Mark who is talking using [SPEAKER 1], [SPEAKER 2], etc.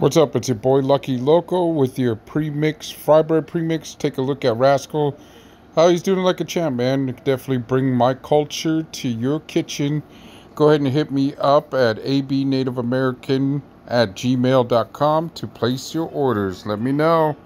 [SPEAKER 1] What's up? It's your boy Lucky Loko with your pre-mix, fry bread pre-mix. Take a look at Rascal. How he's doing like a champ, man. Definitely bring my culture to your kitchen. Go ahead and hit me up at abnativeamerican at gmail.com to place your orders. Let me know.